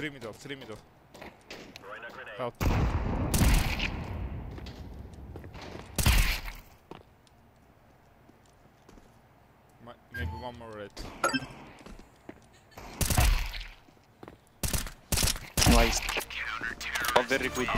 three middle, three middle. Out. Mi- Maybe one more red. Nice. Oh, very good.